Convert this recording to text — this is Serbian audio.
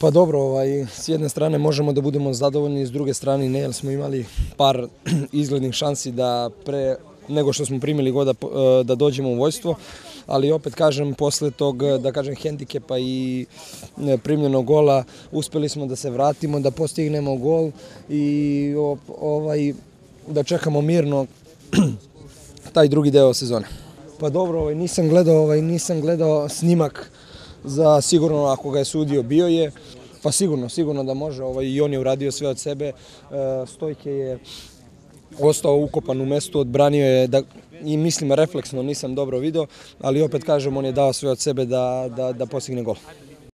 Pa dobro, ovaj, s jedne strane možemo da budemo zadovoljni, s druge strane ne, jer smo imali par izglednih šansi da pre nego što smo primili goda da, da dođemo u vojstvo, ali opet kažem, posle tog, da kažem, hendikepa i primljenog gola, uspeli smo da se vratimo, da postignemo gol i ovaj, da čekamo mirno taj drugi deo sezone. Pa dobro, ovaj, nisam gledao, ovaj, nisam gledao snimak za sigurno ako ga je sudio bio je, pa sigurno, sigurno da može, ovaj, i on je uradio sve od sebe, e, Stojke je ostao ukopan u mestu, odbranio je da i mislim refleksno nisam dobro video, ali opet kažem on je dao sve od sebe da, da, da postigne gol.